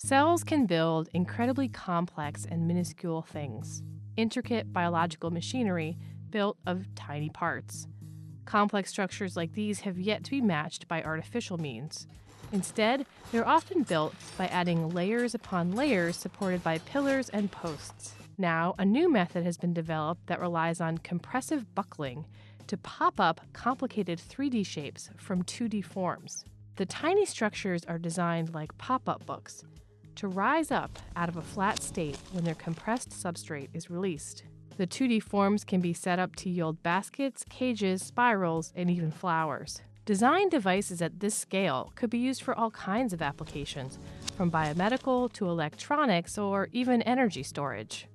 Cells can build incredibly complex and minuscule things, intricate biological machinery built of tiny parts. Complex structures like these have yet to be matched by artificial means. Instead, they're often built by adding layers upon layers supported by pillars and posts. Now, a new method has been developed that relies on compressive buckling to pop up complicated 3D shapes from 2D forms. The tiny structures are designed like pop up books to rise up out of a flat state when their compressed substrate is released. The 2D forms can be set up to yield baskets, cages, spirals, and even flowers. Design devices at this scale could be used for all kinds of applications, from biomedical to electronics or even energy storage.